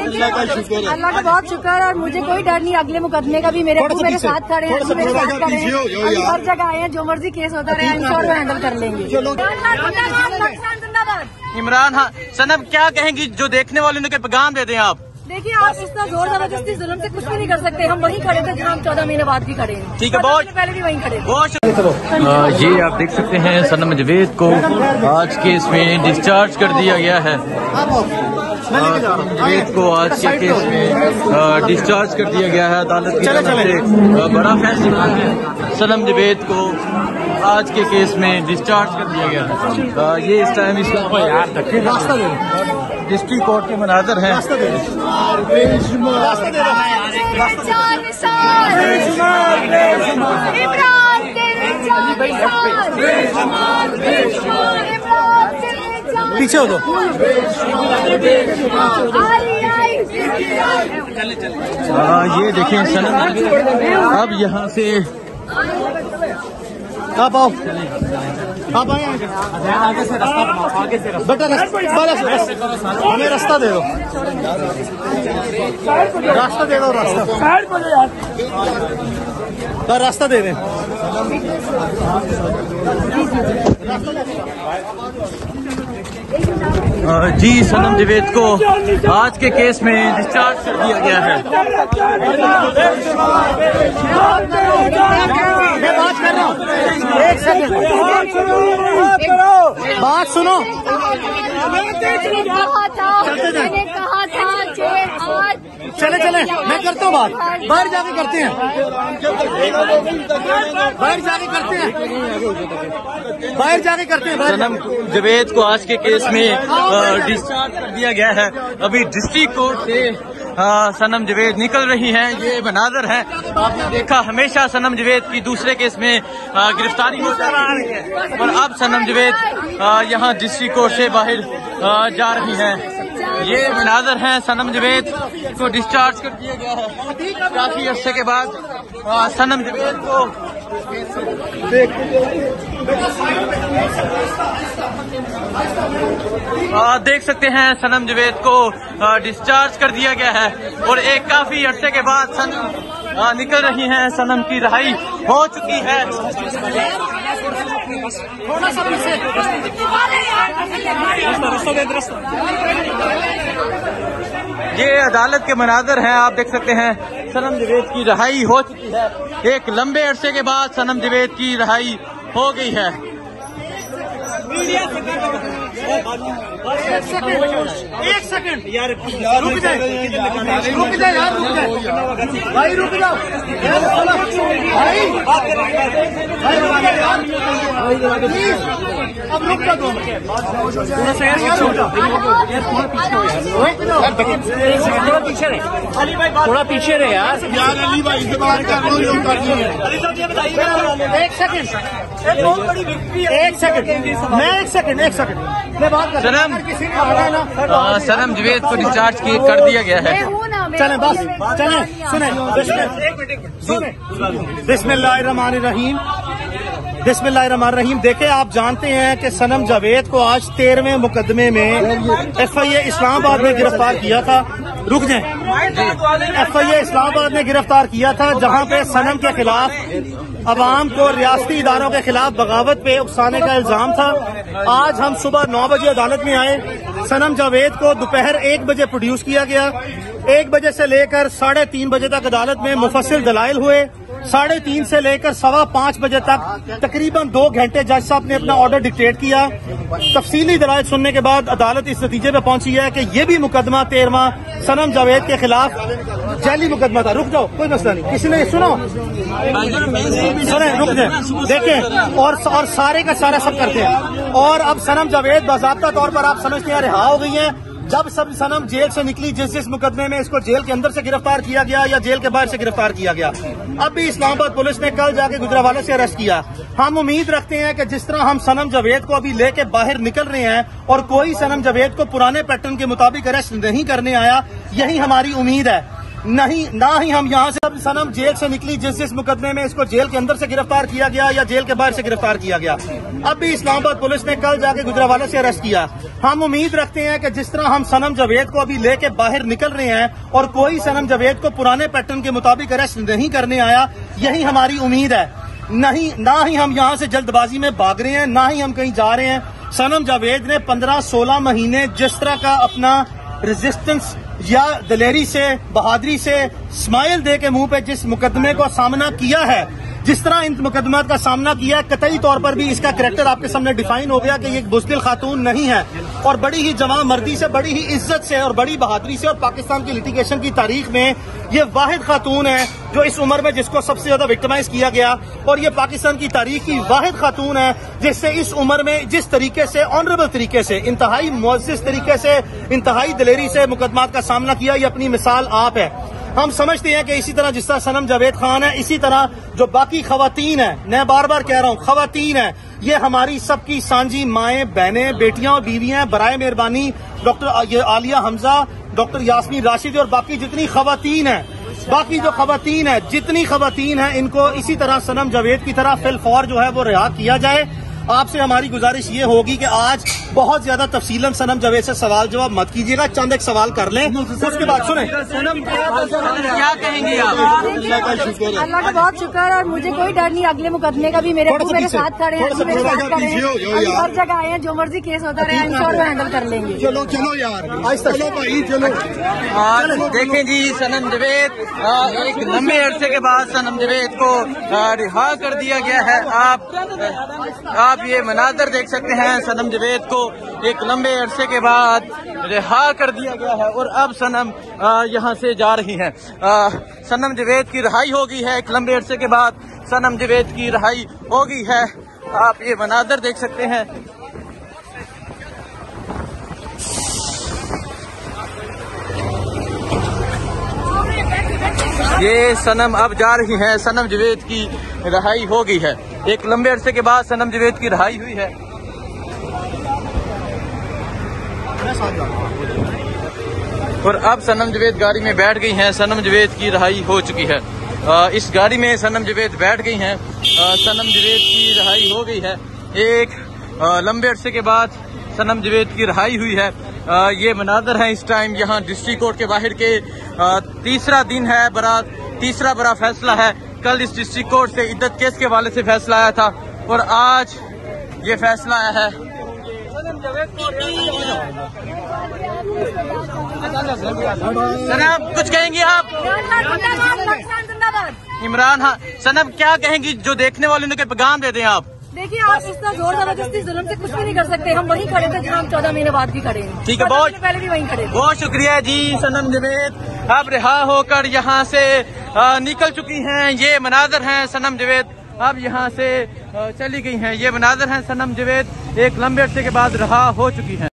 अल्लाह का शुक्र है। अल्लाह का बहुत शुक्र है और मुझे कोई डर नहीं अगले मुकदमे का भी मेरे अबू मेरे साथ खड़े हैं थोड़ा मेरे साथ खड़े हो, हैं हर जगह आए हैं जो मर्ज़ी केस होता रहे इंश्योर हैंडल कर लेंगे। इमरान हाँ सनम क्या कहेंगी जो देखने वाले को पैगाम दे दें आप? देखिए आप इतना ज़ोर ज़बरदस्ती जुलम से कुछ भी नहीं कर सकते। हम वहीं खड़े थे जहाँ हम चौदह महीने बाद भी खड़े हैं। ठीक है, बहुत- पहले भी वहीं खड़े बहुत आ, ये आप देख सकते हैं सनम जवेद को आज केस में डिस्चार्ज कर दिया गया है। जवेद को आज के केस में डिस्चार्ज कर दिया गया है अदालत की तरफ़ से। बड़ा फैसला है। सनम जवेद को आज के केस में डिस्चार्ज कर दिया गया है। ये इस टाइम इस्लामाबाद रास्ता दे दो। डिस्ट्रिक्ट कोर्ट के मनाजर हैं। पीछे हो दो। आ, ये देखें सनम। अब यहाँ से आप आओ। आप आगे से रास्ता आगे से रास्ता बेटा रास्ता हमें रास्ता दे दो। रास्ता दे दो रास्ता। हाँ, रास्ता दे दें। जी सनम जवेद को आज के केस में डिस्चार्ज कर दिया गया है। मैं बात कर रहा हूँ। एक सेकंड बात सुनो। मैंने कहा था कि आज चले चले। मैं करता हूँ बात। बाहर जाके करते हैं। बाहर जाके करते हैं। बाहर जाके करते हैं सनम जवेद को आज के केस में डिस्चार्ज कर दिया गया है। अभी डिस्ट्रिक्ट कोर्ट से सनम जवेद निकल रही हैं। ये मनाजर है। आपने देखा हमेशा सनम जवेद की दूसरे केस में गिरफ्तारी हो जाती है। और अब सनम जवेद यहाँ डिस्ट्रिक्ट कोर्ट से बाहर जा रही हैं। ये मनाजर हैं सनम जवेद को डिस्चार्ज कर दिया गया है। काफ़ी अर्से के बाद सनम जवेद को आ, देख सकते हैं सनम जवेद को डिस्चार्ज कर दिया गया है। और एक काफ़ी अर्से के बाद सनम आ, निकल रही हैं सनम की रहाई हो चुकी है। ये अदालत के मनाजर हैं आप देख सकते हैं सनम जवेद की रहाई हो चुकी है। एक लंबे अरसे के बाद सनम जवेद की रहाई हो गई है। एक सेकंड। यार रुक जाए। रुक जाए यार रुक जाए। भाई रुक जाओ। भाई अब रुक यार पीछे हो जाओ थोड़ा पीछे रहे यार यार अली भाई से बात कर लो जो करनी है एक सेकंड एक सेकंड मैं एक सेकंड एक सेकंड मैं बात कर सनम सनम जवेद को डिस्चार्ज की कर दिया गया है हूँ चले बस हूँ। चले सुने सुने बिस्मिल्लाहिर्रहमानिर्रहीम बिस्मिल्लाहिर्रहमानिर्रहीम। देखे, आप जानते हैं कि सनम जावेद को आज तेरहवें मुकदमे में एफ़ आई ए इस्लामाबाद में गिरफ़्तार किया था। रुक जाए। एफ़ आई ए इस्लामाबाद में गिरफ़्तार किया था, जहाँ पे सनम के खिलाफ अवाम को रियासती इदारों के खिलाफ बगावत पे उकसाने का इल्ज़ाम था। आज हम सुबह नौ बजे अदालत में आए। सनम जावेद को दोपहर एक बजे प्रोड्यूस किया गया। एक बजे से लेकर साढ़े तीन बजे तक अदालत में मुफसिल दलाइल हुए। साढ़े तीन से लेकर सवा पाँच बजे तक तकरीबन दो घंटे जज साहब ने अपना ऑर्डर डिक्टेट किया। तफसीली दलाइल सुनने के बाद अदालत इस नतीजे पे पहुँची है कि ये भी मुकदमा तेरवा सनम जावेद के खिलाफ जैली मुकदमा था। रुक जाओ, कोई मसला नहीं। किसी ने सुनो। सुने, रुक जाए। देखें, और और सारे का सारा सब करते हैं। और अब सनम जावेद बाजाबता तौर पर आप समझते हैं, रिहा हो गई हैं। जब सब सनम जेल से निकली, जिस जिस मुकदमे में इसको जेल के अंदर से गिरफ़्तार किया गया या जेल के बाहर से गिरफ़्तार किया गया, अब भी इस्लामाबाद पुलिस ने कल जाके गुजरावाले से अरेस्ट किया। हम उम्मीद रखते हैं कि जिस तरह हम सनम जावेद को अभी लेके बाहर निकल रहे हैं और कोई सनम जावेद को पुराने पैटर्न के मुताबिक अरेस्ट नहीं करने आया, यही हमारी उम्मीद है। नहीं, ना ही हम यहाँ से सनम जेल से निकली, जिस जिस मुकदमे में इसको जेल के अंदर से गिरफ़्तार किया गया या जेल के बाहर से गिरफ़्तार किया गया। अब भी इस्लामाबाद पुलिस ने कल जाके गुजरावाला से अरेस्ट किया। हम उम्मीद रखते हैं कि जिस तरह हम सनम जावेद को अभी लेके बाहर निकल रहे हैं और कोई सनम जावेद को पुराने पैटर्न के मुताबिक अरेस्ट नहीं करने आया, यही हमारी उम्मीद है। नहीं, ना ही हम यहाँ से जल्दबाजी में भाग रहे हैं, ना ही हम कहीं जा रहे हैं। सनम जावेद ने 15-16 महीने जिस तरह का अपना रेजिस्टेंस या दलेरी से, बहादरी से स्माइल दे के मुँह पे जिस मुकदमे को सामना किया है जिस तरह इन मुकदमात का सामना किया है, कतई तौर पर भी इसका करेक्टर आपके सामने डिफाइन हो गया कि ये एक बुजदिल खातून नहीं है। और बड़ी ही जमा मर्दी से, बड़ी ही इज़्ज़त से और बड़ी बहादुरी से और पाकिस्तान की लिटिगेशन की तारीख में ये वाहिद खातून है जो इस उम्र में जिसको सबसे ज़्यादा विक्टमाइज किया गया। और ये पाकिस्तान की तारीख की वाहिद खातून है, जिससे इस उम्र में जिस तरीके से ऑनरेबल तरीके से, इंतहाई मुआजिज तरीके से, इंतहाई दलेरी से मुकदमात का सामना किया, ये अपनी मिसाल आप है। हम समझते हैं कि इसी तरह जिस तरह सनम जावेद खान है, इसी तरह जो बाकी खवतान है, मैं बार बार कह रहा हूँ खातन है, ये हमारी सबकी सांझी माएँ, बहनें, बेटियाँ और बीवियाँ, बरए मेहरबानी, डॉक्टर आलिया हमजा, डॉक्टर यासमीन राशिद और बाकी जितनी खवतान है, बाकी जो खवतान है, जितनी खातन है, इनको इसी तरह सनम जावेद की तरह फिल फौर जो है वो रिहा किया जाए। आपसे हमारी गुजारिश ये होगी कि आज बहुत ज़्यादा तफसीलन सनम जावेद से सवाल जवाब मत कीजिएगा चंद एक सवाल कर लें। उसके बाद सुने। क्या कहेंगे आप? अल्लाह का बहुत शुक्र और मुझे कोई डर नहीं अगले मुकदमे का भी मेरे मेरे साथ खड़े हैं। हर जगह आए हैं जो मर्ज़ी केस होता रहे इंश्योर हैंडल कर लेंगे। चलो चलो यार। चलो भाई चलो। आज देखें जी सनम जवेद एक लंबे अरसे के बाद सनम जवेद को रिहा कर दिया गया है। आप आप ये मनाजर देख सकते हैं, सनम जवेद को एक लंबे अरसे के बाद रिहा कर दिया गया है और अब सनम यहाँ से जा रही हैं। सनम जवेद की रहाई हो गई है, एक लंबे अरसे के बाद सनम जवेद की रहाई हो गई है। आप ये मनाजर देख सकते हैं। ये सनम अब जा रही हैं, सनम जवेद की रहाई हो गई है। एक लंबे अरसे के बाद सनम जवेद की रिहाई हुई है। और अब सनम जवेद गाड़ी में बैठ गई हैं। सनम जवेद की रिहाई हो चुकी है। इस गाड़ी में सनम जवेद बैठ गई हैं। सनम जवेद की रिहाई हो गई है। एक लंबे अरसे के बाद सनम जवेद की रिहाई हुई है। ये मनाजर है इस टाइम यहाँ डिस्ट्रिक्ट कोर्ट के बाहर के। तीसरा दिन है बड़ा तीसरा बड़ा फैसला है। कल इस डिस्ट्रिक्ट कोर्ट से इद्दत केस के हवाले से फैसला आया था और आज ये फैसला आया है। सनब कुछ कहेंगी आप? इमरान हाँ। सनम क्या कहेंगी जो देखने वालों के पैगाम दे दें आप? देखिए आप इतना ज़ोर ज़बरदस्ती जुल्म से कुछ भी नहीं कर सकते। हम वहीं खड़े थे जहाँ हम चौदह महीने बाद भी खड़े हैं। ठीक है, बहुत- पहले भी वहीं खड़े बहुत शुक्रिया जी सनम जवेद अब रिहा होकर यहाँ से निकल चुकी हैं, ये मनाजर हैं सनम जवेद। अब यहाँ से चली गई हैं, ये मनाजर हैं सनम जवेद। एक लंबे अरसे के बाद रिहा हो चुकी हैं।